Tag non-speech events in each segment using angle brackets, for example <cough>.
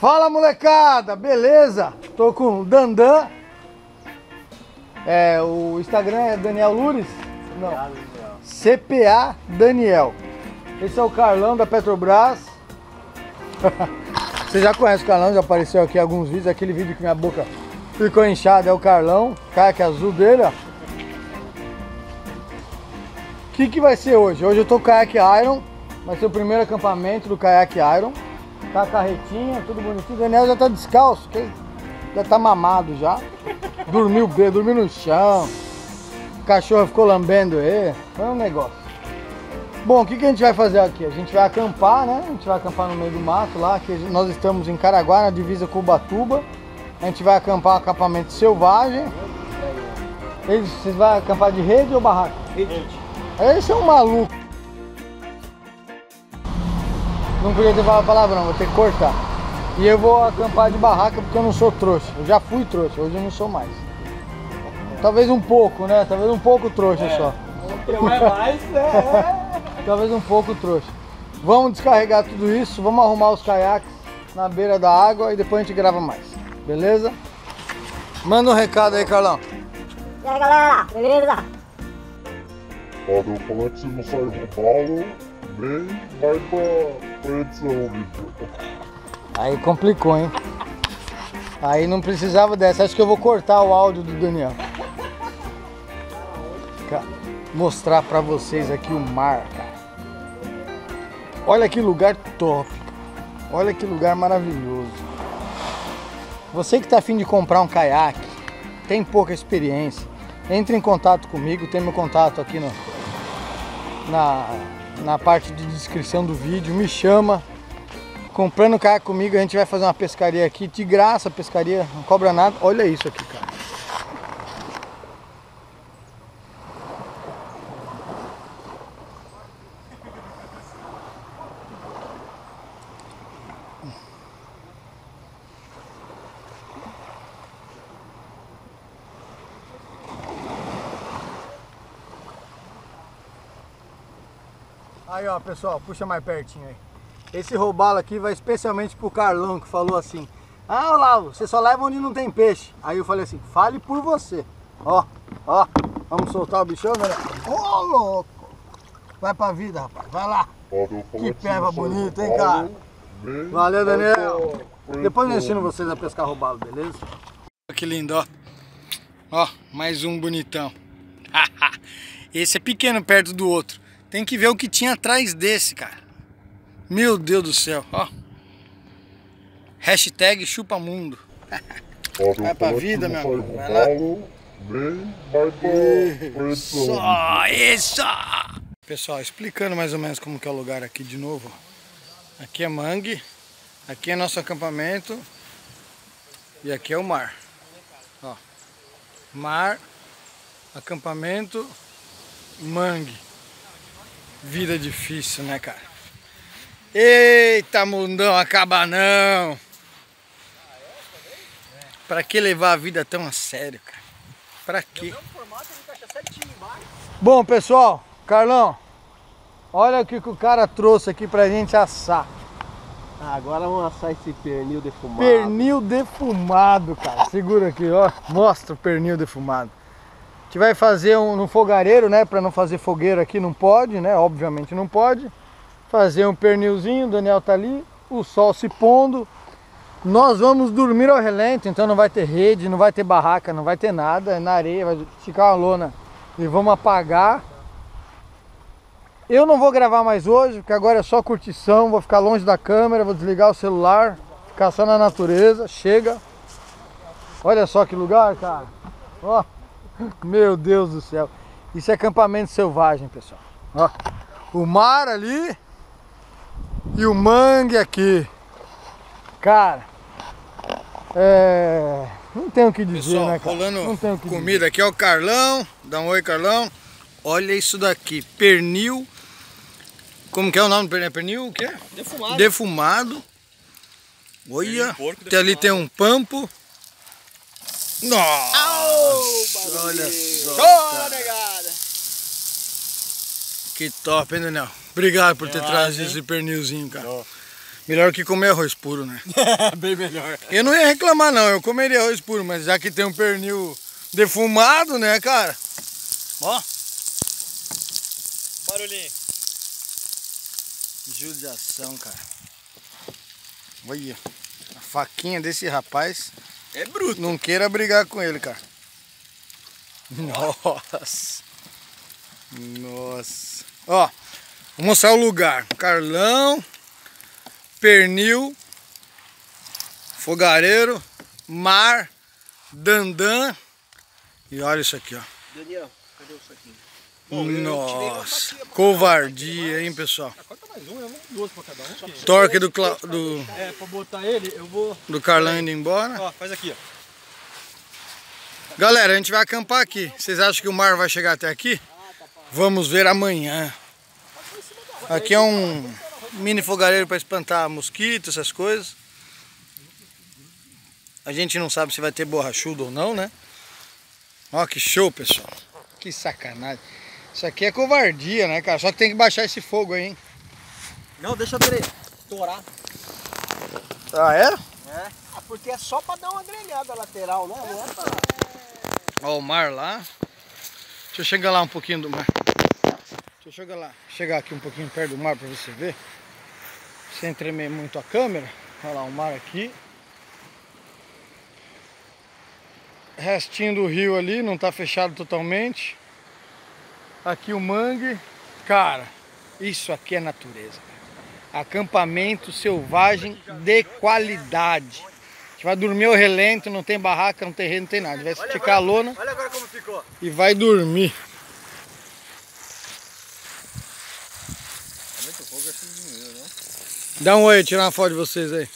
Fala molecada, beleza? Tô com o Dandan. É, o Instagram é Daniel Lures? Não. CPA Daniel. Esse é o Carlão da Petrobras. <laughs> Você já conhece o Carlão, já apareceu aqui alguns vídeos. Aquele vídeo que minha boca ficou inchada é o Carlão. Caiaque azul dele, ó. O que, que vai ser hoje? Hoje eu tô com caiaque Iron. Vai ser o primeiro acampamento do caiaque Iron. Tá a carretinha, tudo bonitinho. O Daniel já tá descalço, que já tá mamado já. Dormiu bem, dormiu no chão. O cachorro ficou lambendo ele. Foi um negócio. Bom, o que, que a gente vai fazer aqui? A gente vai acampar, né? A gente vai acampar no meio do mato lá, que nós estamos em Caraguá, na divisa com Ubatuba. A gente vai acampar acampamento selvagem. Eles, vocês vão acampar de rede ou barraca? Rede. Esse é um maluco. Não podia ter falado palavrão, vou ter que cortar. E eu vou acampar de barraca porque eu não sou trouxa. Eu já fui trouxa, hoje eu não sou mais. Talvez um pouco, né? Talvez um pouco trouxa É. só. Não é mais, né? <laughs> Talvez um pouco trouxa. Vamos descarregar tudo isso, vamos arrumar os caiaques na beira da água e depois a gente grava mais. Beleza? Manda um recado aí, Carlão. E aí galera, beleza? Que você não sai roubá-lo, nem vai pra, pra edição. Aí complicou, hein? Aí não precisava dessa. Acho que eu vou cortar o áudio do Daniel. Mostrar pra vocês aqui o mar, cara. Olha que lugar top. Olha que lugar maravilhoso. Você que tá afim de comprar um caiaque, tem pouca experiência, entre em contato comigo, tem meu contato aqui no, na, na parte de descrição do vídeo, me chama, comprando caiaque comigo, a gente vai fazer uma pescaria aqui, de graça pescaria, não cobra nada. Olha isso aqui, cara. Aí ó, pessoal, puxa mais pertinho aí. Esse robalo aqui vai especialmente pro Carlão que falou assim: Ah, Olavo, você só leva onde não tem peixe. Aí eu falei assim: fale por você. Ó, ó, vamos soltar o bichão, né? Ô, louco! Vai pra vida, rapaz, vai lá. Que não sai bonita, hein, cara? Valeu, Daniel. Depois eu ensino vocês a pescar robalo, beleza? Que lindo, ó. Ó, mais um bonitão. <laughs> Esse é pequeno perto do outro. Tem que ver o que tinha atrás desse, cara. Meu Deus do céu, ó. Hashtag chupamundo. Ó, deu Vai pra vida, meu amigo, vai lá. vai pra. Só isso! Pessoal, explicando mais ou menos como que é o lugar aqui de novo. Aqui é mangue, aqui é nosso acampamento e aqui é o mar. Ó, mar, acampamento, mangue. Vida difícil, né, cara? Eita, mundão, acaba não! Pra que levar a vida tão a sério, cara? Pra quê? Bom, pessoal, Carlão, olha o que, que o cara trouxe aqui pra gente assar. Ah, agora vamos assar esse pernil defumado. Pernil defumado, cara. Segura aqui, ó. Mostra o pernil defumado. Gente vai fazer um no fogareiro, né? Pra não fazer fogueira aqui, não pode, né? Obviamente não pode. Fazer um pernilzinho, o Daniel tá ali. O sol se pondo. Nós vamos dormir ao relento, então não vai ter rede, não vai ter barraca, não vai ter nada. É na areia, vai ficar uma lona e vamos apagar. Eu não vou gravar mais hoje, porque agora é só curtição, vou ficar longe da câmera, vou desligar o celular, ficar só na natureza, chega. Olha só que lugar, cara. Ó, <laughs> meu Deus do céu. Isso é acampamento selvagem, pessoal. Ó, o mar ali e o mangue aqui. Cara, é... Não tem o que dizer, Pessoal, né, cara? rolando não tem o que dizer. comida aqui é o Carlão. Dá um oi, Carlão. Olha isso daqui, pernil. Como que é o nome do pernil? É Pernil o quê? Defumado. Defumado. Olha, tem ali tem um pampo. Nossa, olha só, Chora, negada! Que top, hein, Daniel? Obrigado por ter trazido esse pernilzinho, cara. Melhor que comer arroz puro, né? <laughs> Bem melhor. Eu não ia reclamar não, eu comeria arroz puro, mas já que tem um pernil defumado, né, cara? Ó, Barulhinho. judiação, cara. Olha, a faquinha desse rapaz, É bruto. não queira brigar com ele, cara. Nossa. Nossa. Ó, vou mostrar o lugar. Carlão, pernil, fogareiro, mar, dandan. E olha isso aqui, ó. Daniel, cadê o saquinho? Nossa, covardia, hein, pessoal? Um, um. Torque do, do, É, pra botar ele, eu vou... do Carlão indo embora. Ó, faz aqui, ó. Galera, a gente vai acampar aqui. Vocês acham que o mar vai chegar até aqui? Vamos ver amanhã. Aqui é um mini fogareiro para espantar mosquito, essas coisas. A gente não sabe se vai ter borrachudo ou não, né? Ó que show, pessoal. Que sacanagem. Isso aqui é covardia, né, cara? Só que tem que baixar esse fogo aí, hein? Não, deixa eu estourar. Ah, é? É. Ah, porque é só pra dar uma grelhada lateral, né? Não é pra... Ó o mar lá. Deixa eu chegar lá um pouquinho do mar. Deixa eu chegar lá, chegar aqui um pouquinho perto do mar para você ver. Sem tremer muito a câmera. Olha lá o mar aqui. Restinho do rio ali, não tá fechado totalmente. Aqui o mangue. Cara, isso aqui é natureza. Acampamento selvagem de qualidade. Gente vai dormir ao relento, não tem barraca, não tem rede, não tem nada. Vai esticar a lona Olha agora como ficou. e vai dormir. Dá um oi, tirar uma foto de vocês aí.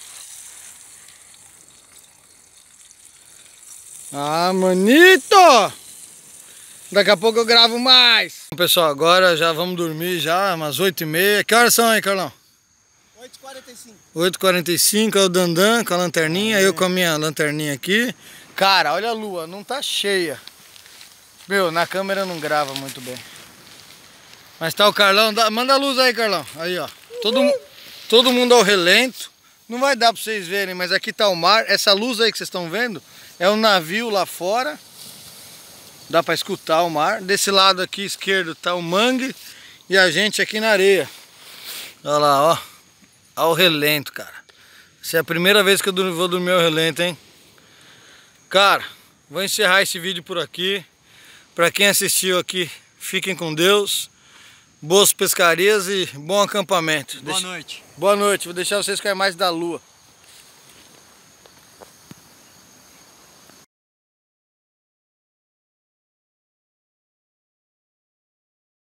Ah, manito! Daqui a pouco eu gravo mais. Bom, pessoal, agora já vamos dormir já, umas 8h30. Que horas são aí, Carlão? 8h45. 8h45 é o Dandan com a lanterninha, eu com a minha lanterninha aqui. Cara, olha a lua, não tá cheia. Meu, na câmera não grava muito bem. Mas tá o Carlão, dá- manda a luz aí, Carlão. Aí, ó. Todo, todo mundo ao relento. Não vai dar pra vocês verem, mas aqui tá o mar. Essa luz aí que vocês estão vendo é o navio lá fora. Dá pra escutar o mar. Desse lado aqui esquerdo tá o mangue e a gente aqui na areia. Olha lá, ó. Ao relento, cara. Essa é a primeira vez que eu vou dormir ao relento, hein? Cara, vou encerrar esse vídeo por aqui. Pra quem assistiu aqui, fiquem com Deus. Boas pescarias e bom acampamento. Boa Deixa- noite. Boa noite. Vou deixar vocês com a imagem da lua.